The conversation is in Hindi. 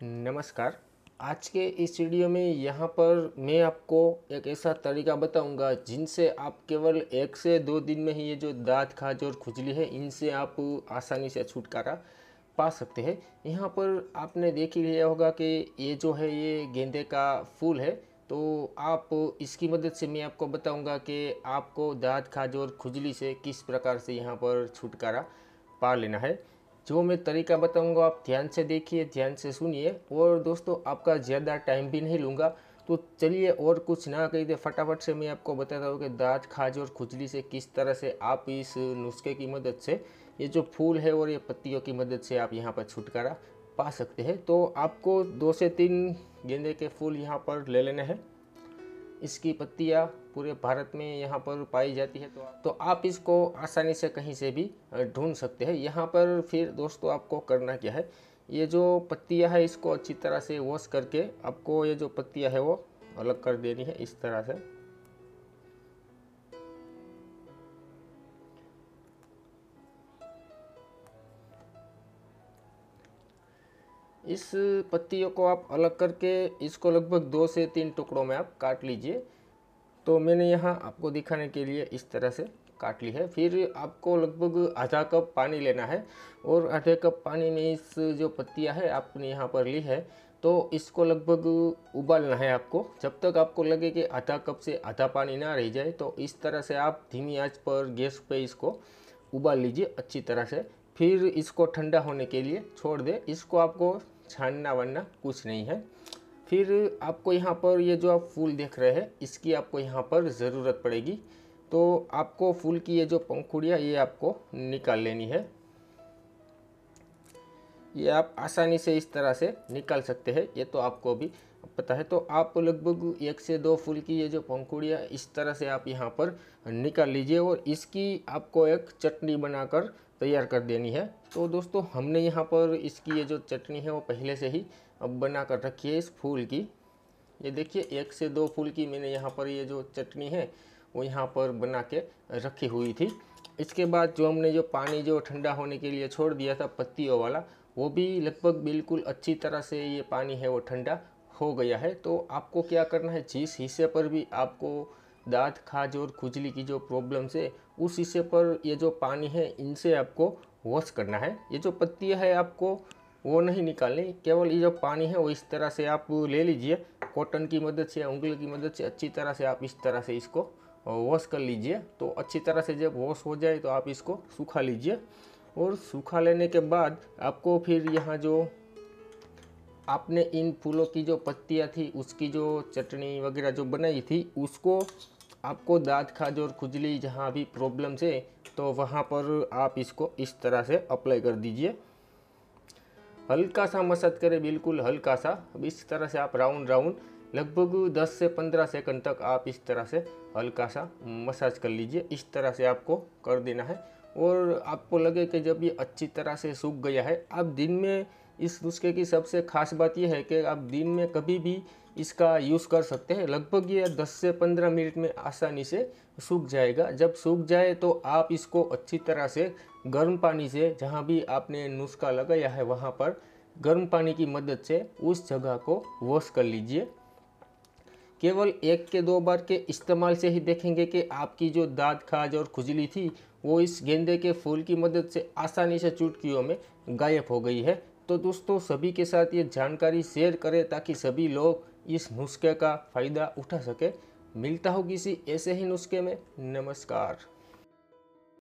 नमस्कार। आज के इस वीडियो में यहाँ पर मैं आपको एक ऐसा तरीका बताऊँगा जिनसे आप केवल एक से दो दिन में ही ये जो दांत, खाज और खुजली है, इनसे आप आसानी से छुटकारा पा सकते हैं। यहाँ पर आपने देख ही लिया होगा कि ये जो है ये गेंदे का फूल है। तो आप इसकी मदद से मैं आपको बताऊँगा कि आपको दांत, खाज और खुजली से किस प्रकार से यहाँ पर छुटकारा पा लेना है। जो मैं तरीका बताऊँगा, आप ध्यान से देखिए, ध्यान से सुनिए। और दोस्तों, आपका ज़्यादा टाइम भी नहीं लूँगा। तो चलिए और कुछ ना कही दे, फटाफट से मैं आपको बताता हूँ कि दाँत, खाज और खुजली से किस तरह से आप इस नुस्खे की मदद से, ये जो फूल है और ये पत्तियों की मदद से आप यहाँ पर छुटकारा पा सकते हैं। तो आपको दो से तीन गेंदे के फूल यहाँ पर ले लेने हैं। इसकी पत्तियाँ पूरे भारत में यहाँ पर पाई जाती है। तो तो आप इसको आसानी से कहीं से भी ढूंढ सकते हैं। यहाँ पर फिर दोस्तों आपको करना क्या है, ये जो पत्तियाँ है इसको अच्छी तरह से वॉश करके आपको ये जो पत्तियाँ है वो अलग कर देनी है इस तरह से। इस पत्तियों को आप अलग करके इसको लगभग दो से तीन टुकड़ों में आप काट लीजिए। तो मैंने यहाँ आपको दिखाने के लिए इस तरह से काट ली है। फिर आपको लगभग आधा कप पानी लेना है और आधे कप पानी में इस जो पत्तियाँ है, आपने यहाँ पर ली है तो इसको लगभग उबालना है आपको। जब तक आपको लगे कि आधा कप से आधा पानी ना रह जाए तो इस तरह से आप धीमी आँच पर गैस पे इसको उबाल लीजिए अच्छी तरह से। फिर इसको ठंडा होने के लिए छोड़ दे। इसको आपको छानना वरना कुछ नहीं है। फिर आपको यहाँ पर ये जो आप फूल देख रहे हैं, इसकी आपको यहाँ पर ज़रूरत पड़ेगी। तो आपको फूल की ये जो पंखुड़िया, ये आपको निकाल लेनी है। ये आप आसानी से इस तरह से निकाल सकते हैं। ये तो आपको भी पता है। तो आप लगभग एक से दो फूल की ये जो पंखुड़िया, इस तरह से आप यहाँ पर निकाल लीजिए और इसकी आपको एक चटनी बनाकर तैयार कर देनी है। तो दोस्तों, हमने यहाँ पर इसकी ये जो चटनी है वो पहले से ही अब बना कर रखी है इस फूल की। ये देखिए, एक से दो फूल की मैंने यहाँ पर ये जो चटनी है वो यहाँ पर बना के रखी हुई थी। इसके बाद जो हमने जो पानी जो ठंडा होने के लिए छोड़ दिया था पत्तियों वाला, वो भी लगभग बिल्कुल अच्छी तरह से ये पानी है वो ठंडा हो गया है। तो आपको क्या करना है, जिस हिस्से पर भी आपको दांत, खाज और खुजली की जो प्रॉब्लम्स है उस हिस्से पर ये जो पानी है, इनसे आपको वॉश करना है। ये जो पत्तियाँ है आपको, वो नहीं निकालनी, केवल ये जो पानी है, वो इस तरह से आप ले लीजिए। कॉटन की मदद से उंगली की मदद से, अच्छी तरह से आप इस तरह से इसको वॉश कर लीजिए। तो अच्छी तरह से जब वॉश हो जाए तो आप इसको सूखा लीजिए। और सूखा लेने के बाद, आपको फिर यहाँ जो आपने इन फूलों की जो पत्तियाँ थी, उसकी जो चटनी वगैरह जो बनाई थी, उसको आपको दाँत खाज और खुजली जहाँ भी प्रॉब्लम है तो वहाँ पर आप इसको इस तरह से अप्लाई कर दीजिए। हल्का सा मसाज करें, बिल्कुल हल्का सा। अब इस तरह से आप राउंड राउंड लगभग 10 से 15 सेकंड तक आप इस तरह से हल्का सा मसाज कर लीजिए। इस तरह से आपको कर देना है। और आपको लगे कि जब ये अच्छी तरह से सूख गया है आप दिन में इस नुस्खे की सबसे खास बात यह है कि आप दिन में कभी भी इसका यूज़ कर सकते हैं। लगभग ये 10 से 15 मिनट में आसानी से सूख जाएगा। जब सूख जाए तो आप इसको अच्छी तरह से गर्म पानी से, जहाँ भी आपने नुस्खा लगाया है वहाँ पर, गर्म पानी की मदद से उस जगह को वॉश कर लीजिए। केवल एक के दो बार के इस्तेमाल से ही देखेंगे कि आपकी जो दाँत खाज और खुजली थी, वो इस गेंदे के फूल की मदद से आसानी से चुटकियों में गायब हो गई है। तो दोस्तों, सभी के साथ ये जानकारी शेयर करें ताकि सभी लोग इस नुस्खे का फ़ायदा उठा सके। मिलता हो किसी ऐसे ही नुस्खे में। नमस्कार।